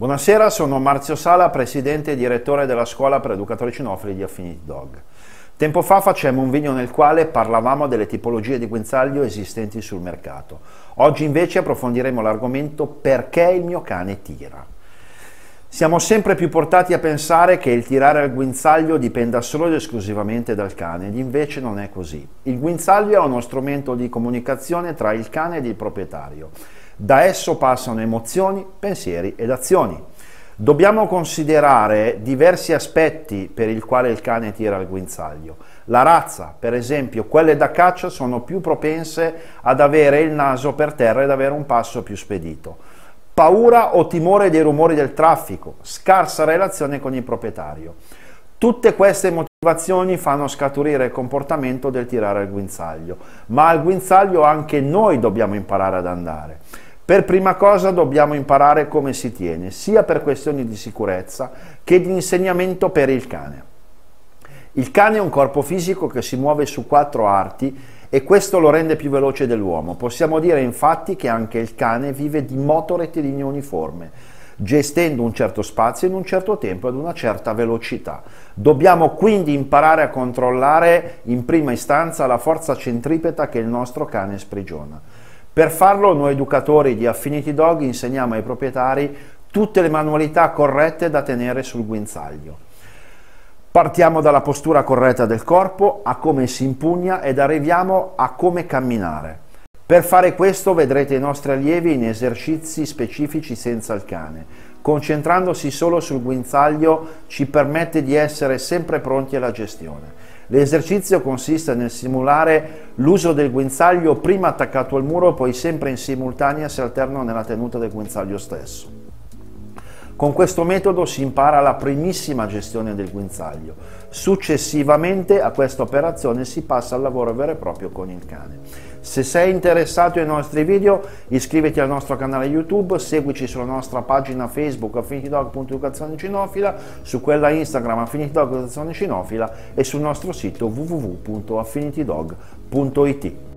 Buonasera, sono Marzio Sala, presidente e direttore della scuola per educatori cinofili di Affinity Dog. Tempo fa facemmo un video nel quale parlavamo delle tipologie di guinzaglio esistenti sul mercato. Oggi invece approfondiremo l'argomento perché il mio cane tira. Siamo sempre più portati a pensare che il tirare al guinzaglio dipenda solo ed esclusivamente dal cane, ed invece non è così. Il guinzaglio è uno strumento di comunicazione tra il cane ed il proprietario. Da esso passano emozioni, pensieri ed azioni. Dobbiamo considerare diversi aspetti per il quale il cane tira il guinzaglio. La razza, per esempio, quelle da caccia sono più propense ad avere il naso per terra ed avere un passo più spedito. Paura o timore dei rumori del traffico, scarsa relazione con il proprietario. Tutte queste motivazioni fanno scaturire il comportamento del tirare il guinzaglio, ma al guinzaglio anche noi dobbiamo imparare ad andare. Per prima cosa dobbiamo imparare come si tiene, sia per questioni di sicurezza che di insegnamento per il cane. Il cane è un corpo fisico che si muove su quattro arti e questo lo rende più veloce dell'uomo. Possiamo dire infatti che anche il cane vive di moto rettilineo uniforme, gestendo un certo spazio in un certo tempo ad una certa velocità. Dobbiamo quindi imparare a controllare in prima istanza la forza centripeta che il nostro cane sprigiona. Per farlo noi educatori di Affinity Dog insegniamo ai proprietari tutte le manualità corrette da tenere sul guinzaglio. Partiamo dalla postura corretta del corpo, a come si impugna ed arriviamo a come camminare. Per fare questo vedrete i nostri allievi in esercizi specifici senza il cane. Concentrandosi solo sul guinzaglio ci permette di essere sempre pronti alla gestione. L'esercizio consiste nel simulare l'uso del guinzaglio prima attaccato al muro, poi sempre in simultanea si alternano nella tenuta del guinzaglio stesso. Con questo metodo si impara la primissima gestione del guinzaglio. Successivamente a questa operazione si passa al lavoro vero e proprio con il cane. Se sei interessato ai nostri video iscriviti al nostro canale YouTube, seguici sulla nostra pagina Facebook affinitydog.educazione cinofila, su quella Instagram affinitydog educazione cinofila e sul nostro sito www.affinitydog.it.